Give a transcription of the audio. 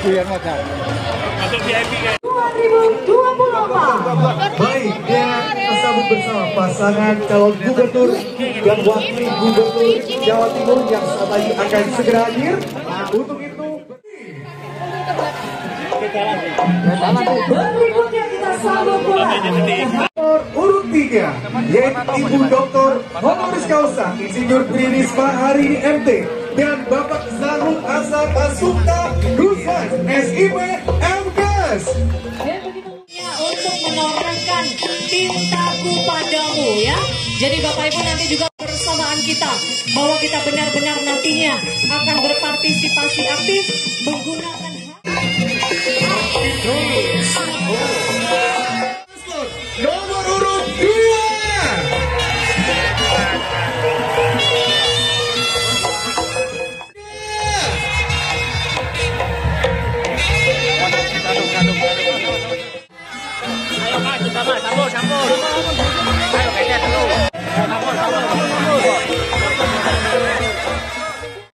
Biar makan. Masuk VIP kan? 2024. Baik, dan tersambut bersama pasangan calon gubernur dan wakil gubernur Jawa Timur yang saat lagi akan segera hadir. Untuk itu, Berikutnya kita sambut nomor urut tiga, yaitu Ibu Dr. Honoris Causa Insinyur Trinisma Harini MT dan Bapak Zahrul Asad Asukta Gusman SIP MKes. Ya, untuk menorehkan cintaku padamu ya. Jadi Bapak Ibu nanti juga bersamaan kita bahwa kita benar-benar nantinya akan berpartisipasi aktif menggunakan Nomor 咱们，咱们ろう、